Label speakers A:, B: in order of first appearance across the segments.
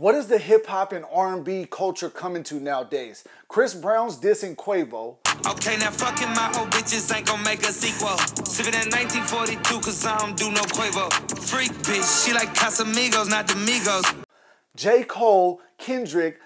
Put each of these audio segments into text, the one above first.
A: What is the hip hop and R&B culture coming to nowadays? Chris Brown's dissing Quavo.
B: Okay, now fucking my old bitches ain't gonna make a sequel. Sipping in 1942 cause I don't do no Quavo. Freak bitch, she like Casamigos, not the Migos.
A: J. Cole, Kendrick,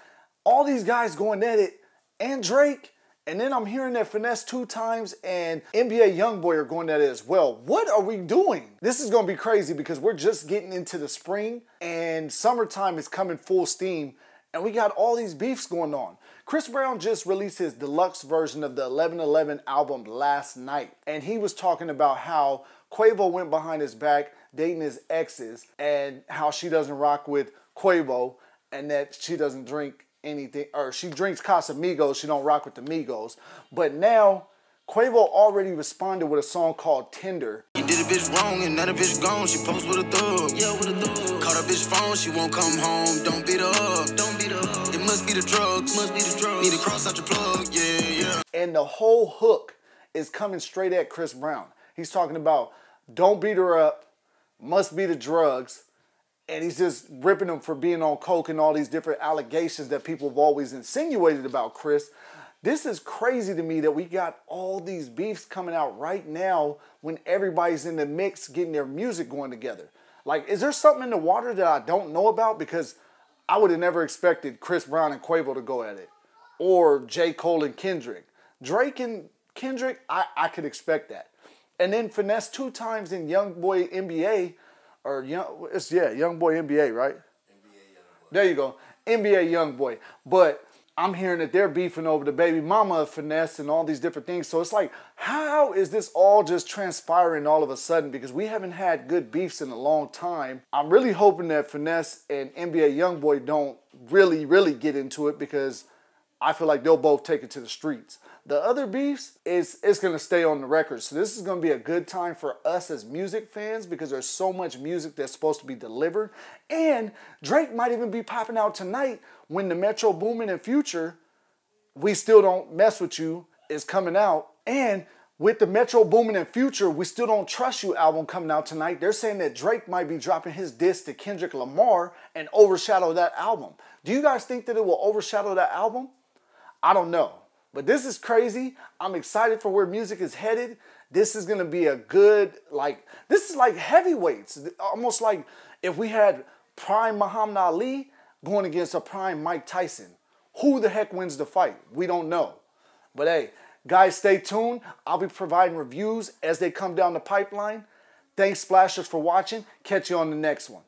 A: all these guys going at it, and Drake. And then I'm hearing that Finesse2Tymes and NBA Youngboy are going at it as well. What are we doing? This is gonna be crazy because we're just getting into the spring and summertime is coming full steam and we got all these beefs going on. Chris Brown just released his deluxe version of the 1111 album last night and he was talking about how Quavo went behind his back dating his exes and how she doesn't rock with Quavo and that she doesn't drink anything, or she drinks Casamigos, she don't rock with the Migos. But now, Quavo already responded with a song called Tender.
B: You did a bitch wrong and that a bitch gone. She post with a thug. Yeah, with a thug. Caught a bitch phone, she won't come home. Don't beat her up. Don't beat her up. It must be the drugs. Must be the drugs. Need to cross out your plug. Yeah, yeah.
A: And the whole hook is coming straight at Chris Brown. He's talking about don't beat her up, must be the drugs, and he's just ripping him for being on coke and all these different allegations that people have always insinuated about Chris. This is crazy to me that we got all these beefs coming out right now when everybody's in the mix getting their music going together. Like, is there something in the water that I don't know about? Because I would have never expected Chris Brown and Quavo to go at it, or J. Cole and Kendrick. Drake and Kendrick, I, I could expect that. And then Finesse2Tymes in Young Boy NBA or young. It's yeah, young boy NBA, right? NBA young boy. There you go, NBA young boy. But I'm hearing that they're beefing over the baby mama finesse and all these different things. So it's like, how is this all just transpiring all of a sudden? Because we haven't had good beefs in a long time. I'm really hoping that finesse and NBA young boy don't really, really get into it because I feel like they'll both take it to the streets. The other beefs is it's gonna stay on the record. So this is gonna be a good time for us as music fans because there's so much music that's supposed to be delivered. And Drake might even be popping out tonight when the Metro Boomin and Future, we still don't mess with you, is coming out. And with the Metro Boomin and Future, we still don't trust you album coming out tonight. They're saying that Drake might be dropping his disc to Kendrick Lamar and overshadow that album. Do you guys think that it will overshadow that album? I don't know. But this is crazy. I'm excited for where music is headed. This is gonna be a good, like, this is like heavyweights. Almost like if we had prime Muhammad Ali going against a prime Mike Tyson. Who the heck wins the fight? We don't know. But hey, guys, stay tuned. I'll be providing reviews as they come down the pipeline. Thanks, Splashers, for watching. Catch you on the next one.